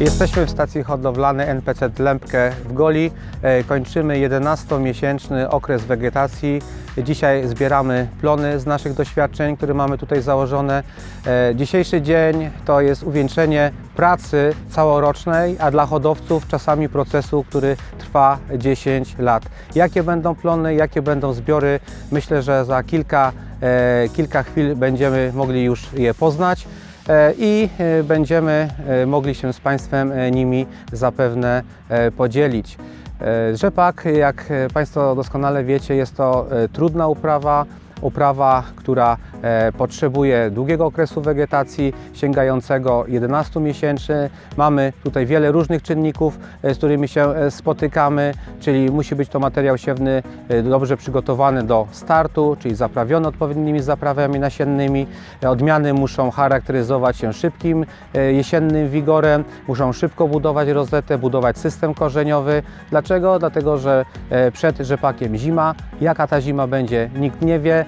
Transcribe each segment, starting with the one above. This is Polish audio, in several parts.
Jesteśmy w stacji hodowlanej NPC Lębkę w Goli. E, Kończymy 11-miesięczny okres wegetacji. Dzisiaj zbieramy plony z naszych doświadczeń, które mamy tutaj założone. E, Dzisiejszy dzień to jest uwieńczenie pracy całorocznej, a dla hodowców czasami procesu, który trwa 10 lat. Jakie będą plony, jakie będą zbiory? Myślę, że za kilka, e, kilka chwil będziemy mogli już je poznać i e, będziemy e, mogli się z Państwem e, nimi zapewne e, podzielić. E, Rzepak, jak e, Państwo doskonale wiecie, jest to e, trudna uprawa, uprawa, która e, potrzebuje długiego okresu wegetacji, sięgającego 11 miesięcy. Mamy tutaj wiele różnych czynników, e, z którymi się e, spotykamy, czyli musi być to materiał siewny dobrze przygotowany do startu, czyli zaprawiony odpowiednimi zaprawami nasiennymi. Odmiany muszą charakteryzować się szybkim jesiennym wigorem, muszą szybko budować rozetę, budować system korzeniowy. Dlaczego? Dlatego, że przed rzepakiem zima. Jaka ta zima będzie, nikt nie wie,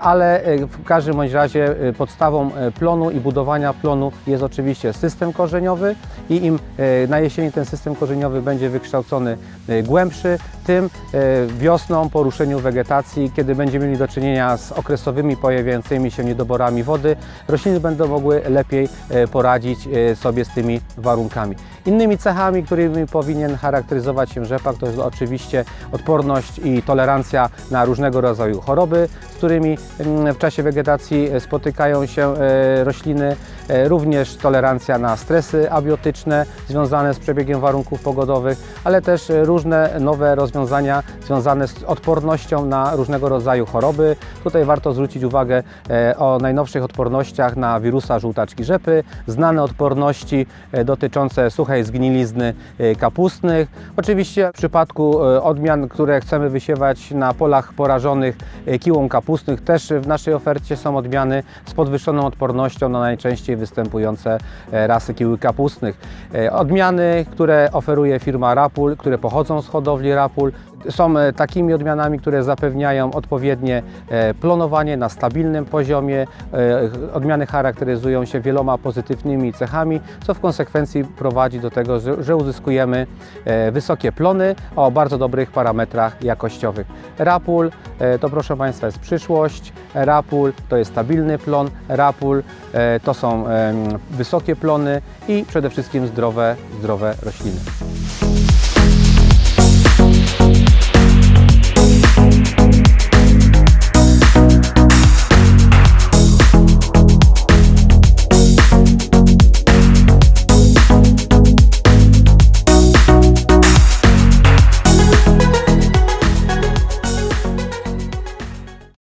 ale e, w każdym bądź razie e, podstawą e, plonu i budowania plonu jest oczywiście system korzeniowy i im e, na jesieni ten system korzeniowy będzie wykształcony e, głębszy, tym e, wiosną po ruszeniu wegetacji, kiedy będziemy mieli do czynienia z okresowymi pojawiającymi się niedoborami wody, rośliny będą mogły lepiej e, poradzić e, sobie z tymi warunkami. Innymi cechami, którymi powinien charakteryzować się rzepak, to jest oczywiście odporność i tolerancja na różnego rodzaju choroby, z którymi mm, w czasie wegetacji e, spotykają się e, rośliny, również tolerancja na stresy abiotyczne związane z przebiegiem warunków pogodowych, ale też e, różne nowe rozwiązania związane z odpornością na różnego rodzaju choroby. Tutaj warto zwrócić uwagę e, o najnowszych odpornościach na wirusa żółtaczki rzepy, znane odporności e, dotyczące suchej zgnilizny e, kapustnych. Oczywiście w przypadku e, odmian, które chcemy wysiewać na polach porażonych e, kiłą kapustnych, też w naszej ofercie są odmiany z podwyższoną odpornością na najczęściej występujące e, rasy kiły kapustnych. E, Odmiany, które oferuje firma Rapul, które pochodzą z hodowli Rapul, są e, takimi odmianami, które zapewniają odpowiednie e, plonowanie na stabilnym poziomie. E, Odmiany charakteryzują się wieloma pozytywnymi cechami, co w konsekwencji prowadzi do tego, że- uzyskujemy wysokie plony o bardzo dobrych parametrach jakościowych. Rapul to proszę Państwa jest przyszłość, Rapul to jest stabilny plon, Rapul to są wysokie plony i przede wszystkim zdrowe, zdrowe rośliny.